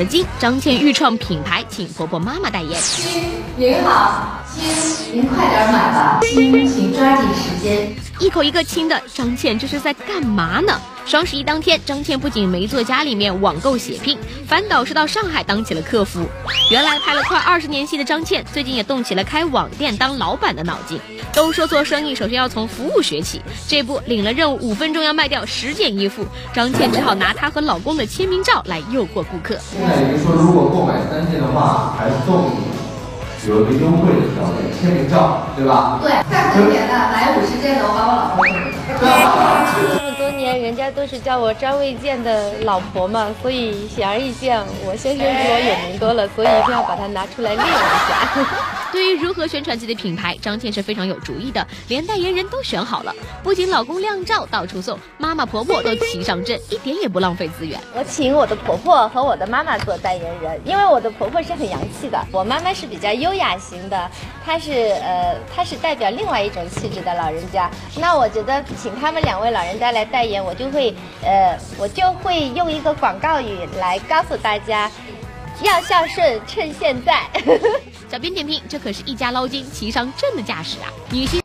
的金，张倩欲创品牌，请婆婆妈妈代言。亲，您好，亲，您快点买吧，亲，请抓紧时间。一口一个亲的，张倩这是在干嘛呢？双十一当天，张倩不仅没做家里面网购血拼，反倒是到上海当起了客服。原来拍了快二十年戏的张倩，最近也动起了开网店当老板的脑筋。都说做生意首先要从服务学起，这不领了任务，五分钟要卖掉十件衣服，张倩只好拿她和老公的签名照来诱惑顾客。现在已经说，如果购买三件的话，还送你有一个优惠的条件，签名照，对吧？对，太可怜了，买五十件的话人家都是叫我张卫健的老婆嘛，所以显而易见，我先生比我有名多了，所以一定要把它拿出来练一下。对于如何宣传自己的品牌，张倩是非常有主意的，连代言人都选好了。不仅老公靓照到处送，妈妈婆婆都齐上阵，一点也不浪费资源。我请我的婆婆和我的妈妈做代言人，因为我的婆婆是很洋气的，我妈妈是比较优雅型的，她是呃，她是代表另外一种气质的老人家。那我觉得请他们两位老人家来代言，我就会呃，我就会用一个广告语来告诉大家。要孝顺，趁现在。小编点评：这可是一家捞金、齐上阵的架势啊！女星。